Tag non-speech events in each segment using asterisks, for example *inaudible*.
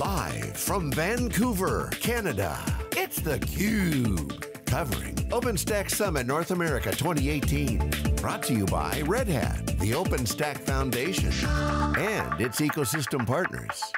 Live from Vancouver, Canada, it's theCUBE. Covering OpenStack Summit North America 2018. Brought to you by Red Hat, the OpenStack Foundation, and its ecosystem partners.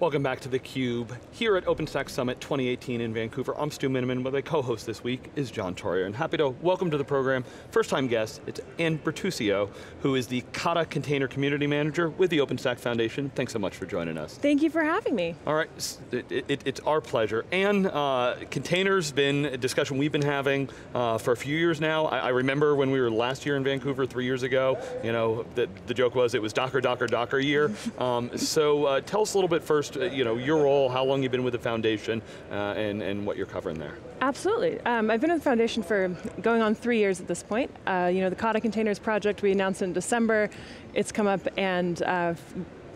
Welcome back to theCUBE, here at OpenStack Summit 2018 in Vancouver. I'm Stu Miniman, but my co-host this week is John Troyer, and happy to welcome to the program, first time guest, it's Anne Bertucio, who is the Kata Container Community Manager with the OpenStack Foundation. Thanks so much for joining us. Thank you for having me. All right, it, it, it's our pleasure. And uh, containers been a discussion we've been having uh, for a few years now. I, I, remember when we were last year in Vancouver, three years ago, you know, the, the joke was it was Docker, Docker, Docker year. *laughs* um, so uh, tell us a little bit first, uh, you know, your role, how long you've been with the foundation, uh, and, and what you're covering there. Absolutely. Um, I've been with the foundation for going on three years at this point. Uh, you know, the Kata Containers project, we announced in December. It's come up and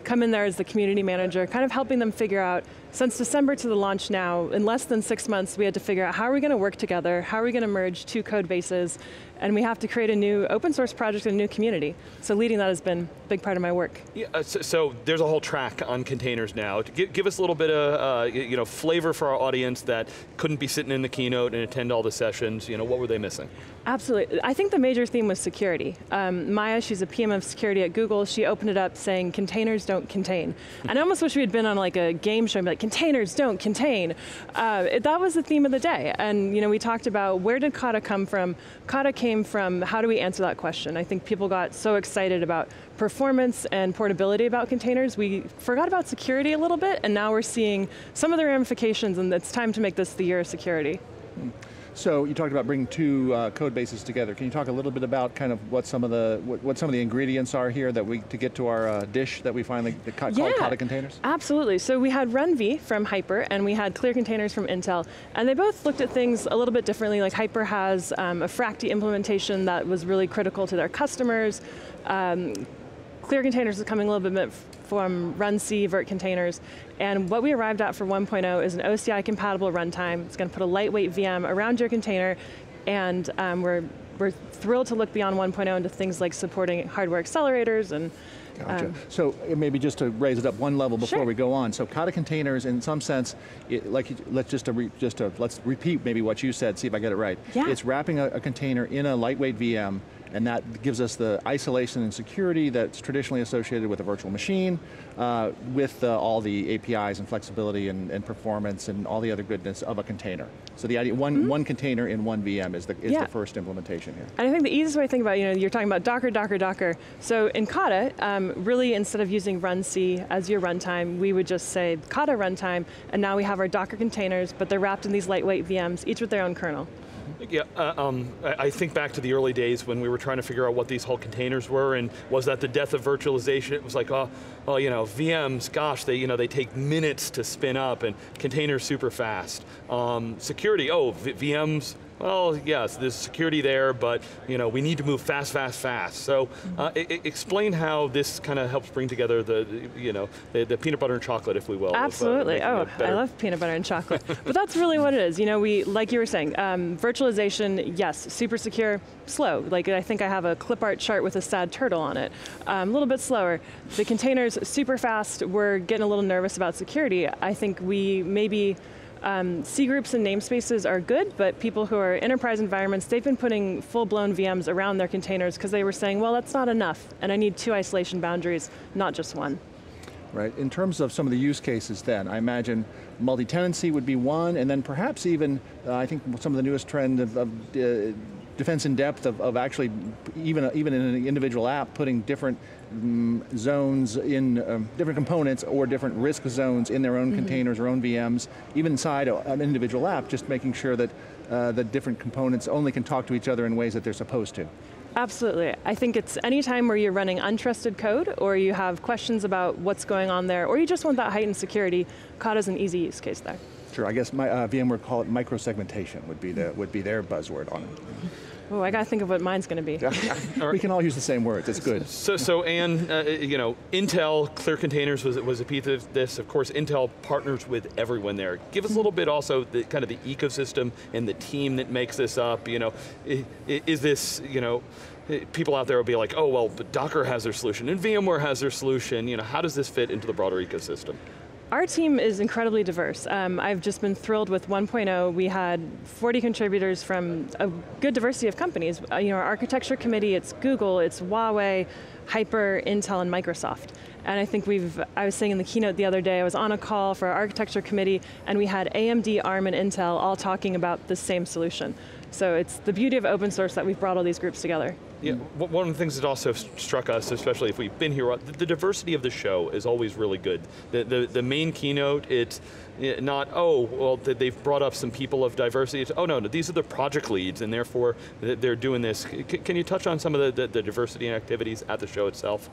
come in there as the community manager, kind of helping them figure out, since December to the launch now, in less than six months, we had to figure out how are we going to work together, how are we going to merge two code bases, and we have to create a new open source project and a new community. So leading that has been a big part of my work. Yeah, uh, so, so, there's a whole track on containers now. Give, give us a little bit of uh, you know, flavor for our audience that couldn't be sitting in the keynote and attend all the sessions. You know, what were they missing? Absolutely. I think the major theme was security. Um, Maya, she's a PM of security at Google, she opened it up saying containers don't contain. and I almost wish we had been on like a game show like, containers don't contain. Uh, it, that was the theme of the day. And you know, we talked about where did Kata come from? Kata came from how do we answer that question? I think people got so excited about performance and portability about containers, we forgot about security a little bit, and now we're seeing some of the ramifications, and it's time to make this the year of security. Hmm. So you talked about bringing two uh, code bases together. Can you talk a little bit about kind of what some of the what, what some of the ingredients are here that we to get to our uh, dish that we finally call yeah, Kata containers? Absolutely. So we had RunV from Hyper and we had Clear Containers from Intel, and they both looked at things a little bit differently. Like Hyper has um, a Frakti implementation that was really critical to their customers. Um, Clear containers is coming a little bit from Run C Vert containers, and what we arrived at for 1.0 is an OCI compatible runtime. It's going to put a lightweight VM around your container, and um, we're, we're thrilled to look beyond 1.0 into things like supporting hardware accelerators and Gotcha. Um, so maybe just to raise it up one level before sure. we go on. So Kata containers, in some sense, it, like let's just to just to, let's repeat maybe what you said. See if I get it right. Yeah. It's wrapping a, a container in a lightweight VM and that gives us the isolation and security that's traditionally associated with a virtual machine, uh, with uh, all the APIs and flexibility and, and, performance and all the other goodness of a container. So the idea, one, mm -hmm. one container in one VM is, the, is yeah. the first implementation here. And I think the easiest way to think about, you know, you're talking about Docker, Docker, Docker. So in Kata, um, really instead of using RunC as your runtime, we would just say Kata runtime, and now we have our Docker containers, but they're wrapped in these lightweight VMs, each with their own kernel. Yeah, uh, um, I think back to the early days when we were trying to figure out what these whole containers were, and was that the death of virtualization? It was like, oh, well, you know, VMs, gosh, they, you know, they take minutes to spin up, and containers super fast. Um, security, oh, v VMs, well, yes, there's security there, but you know, we need to move fast, fast, fast. So uh, explain how this kind of helps bring together the, you know, the, the, peanut butter and chocolate, if we will. Absolutely, of, uh, oh, I love peanut butter and chocolate. but that's really what it is. You know, we, like you were saying, um, virtualization, yes, super secure, slow. Like I think I have a clip art chart with a sad turtle on it. Um, a little bit slower. The containers, super fast, we're getting a little nervous about security. I think we maybe um, C groups and namespaces are good, but people who are enterprise environments, they've been putting full-blown VMs around their containers because they were saying, well, that's not enough, and I need two isolation boundaries, not just one. Right, in terms of some of the use cases then, I imagine multi-tenancy would be one, and then perhaps even, uh, I think some of the newest trend of, of uh, defense in depth of, of actually, even, even in an individual app, putting different um, zones in, um, different components or different risk zones in their own mm -hmm. containers or own VMs, even inside an individual app, just making sure that uh, the different components only can talk to each other in ways that they're supposed to. Absolutely. I think it's any time where you're running untrusted code or you have questions about what's going on there or you just want that heightened security, Kata's an easy use case there. Sure, I guess my, uh, VMware call it microsegmentation would be the would be their buzzword on it. Oh, I got to think of what mine's going to be. *laughs* we can all use the same words. It's good. So, so Anne, uh, you know, Intel Clear Containers was was a piece of this. Of course, Intel partners with everyone there. Give us a little bit also the kind of the ecosystem and the team that makes this up. You know, i- i- is this you know? People out there will be like, oh well, but Docker has their solution and VMware has their solution. You know, how does this fit into the broader ecosystem? Our team is incredibly diverse. Um, I've just been thrilled with 1.0. We had 40 contributors from a good diversity of companies. Uh, you know, our architecture committee, it's Google, it's Huawei, Hyper, Intel, and Microsoft. And I think we've, I was saying in the keynote the other day, I was on a call for our architecture committee, and we had AMD, ARM, and Intel all talking about the same solution. So it's the beauty of open source that we've brought all these groups together. Yeah, one of the things that also struck us, especially if we've been here, the, diversity of the show is always really good. The, the, the main keynote, it's not, oh, well, they've brought up some people of diversity. It's, oh, no, no, these are the project leads, and therefore they're doing this. Can you touch on some of the, the, the diversity and activities at the show itself?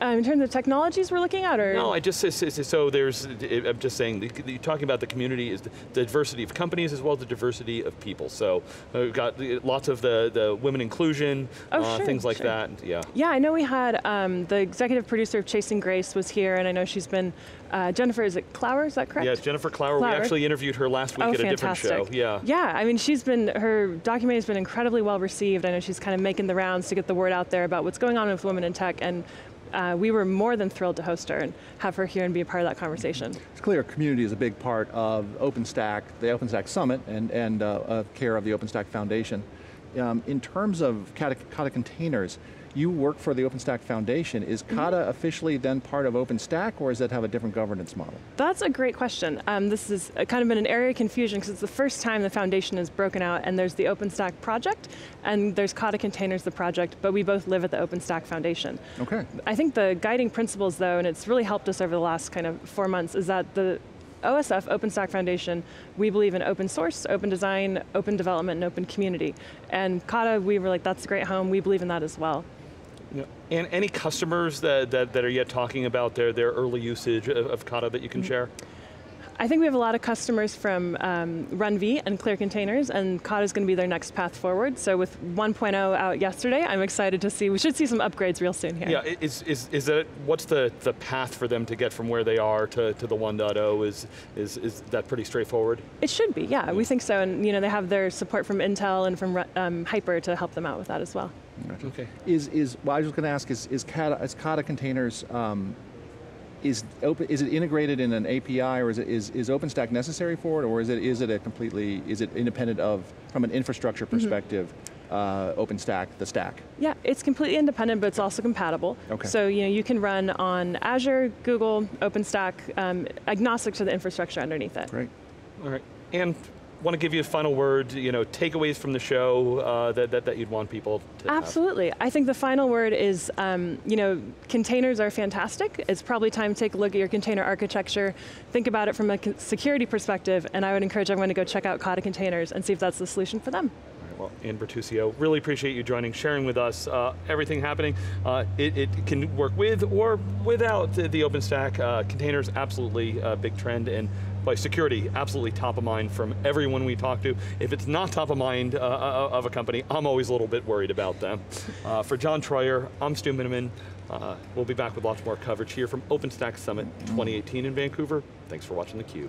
Um, in terms of technologies we're looking at, or No, I just, so- there's, I'm just saying, talking about the community is the diversity of companies as well as the diversity of people. So uh, we've got lots of the, the women inclusion, Oh, uh, sure, things like sure. that, yeah. Yeah, I know we had um, the executive producer of Chasing Grace was here, and I know she's been uh, Jennifer. Is it Cloer? Is that correct? Yes, Jennifer Cloer, Cloer. we actually interviewed her last week Oh, at a different show. Yeah. Yeah, I mean, she's been, her documentary has been incredibly well received. I know she's kind of making the rounds to get the word out there about what's going on with women in tech, and uh, we were more than thrilled to host her and have her here and be a part of that conversation. It's clear community is a big part of OpenStack, the OpenStack Summit, and, and uh, of care of the OpenStack Foundation. Um, in terms of Kata, Kata containers, you work for the OpenStack Foundation. Is Kata officially then part of OpenStack, or does that have a different governance model? That's a great question. Um, this has uh, kind of been an area of confusion because it's the first time the foundation is broken out and there's the OpenStack project and there's Kata Containers, the project, but we both live at the OpenStack Foundation. Okay. I think the guiding principles though, and it's really helped us over the last kind of four months, is that the OSF, OpenStack Foundation, we believe in open source, open design, open development, and open community. And Kata, we were like, that's a great home, we believe in that as well. Yeah. And any customers that, that, that are yet talking about their, their early usage of, of Kata that you can share? I think we have a lot of customers from um, RunV and Clear Containers, and Kata is going to be their next path forward. So with 1.0 out yesterday, I'm excited to see. We should see some upgrades real soon here. Yeah, is, is, is that, what's the, the path for them to get from where they are to, to the 1.0? Is, is, is that pretty straightforward? It should be. Yeah, we think so. And you know, they have their support from Intel and from um, Hyper to help them out with that as well. Okay. Is, is well, I was going to ask, is, is, Kata, is Kata containers, um, is, open, is it integrated in an API, or is, it, is, is OpenStack necessary for it, or is it, is it a completely, is it independent of, from an infrastructure perspective, uh, OpenStack, the stack? Yeah, it's completely independent, but it's also compatible. Okay. So you know, you can run on Azure, Google, OpenStack, um, agnostic to the infrastructure underneath it. Great. All right. And want to give you a final word, you know, takeaways from the show uh, that, that, that you'd want people to have. Absolutely. I think the final word is, um, you know, containers are fantastic. It's probably time to take a look at your container architecture, think about it from a security perspective, and I would encourage everyone to go check out Kata Containers and see if that's the solution for them. All right, Well, Anne Bertucio, really appreciate you joining, sharing with us uh, everything happening. Uh, it, it can work with or without the, the OpenStack uh, containers. Absolutely a big trend, and by security, absolutely top of mind from everyone we talk to. If it's not top of mind uh, uh, of a company, I'm always a little bit worried about them. *laughs* Uh, for John Troyer, I'm Stu Miniman. Uh, we'll be back with lots more coverage here from OpenStack Summit 2018 in Vancouver. Thanks for watching theCUBE.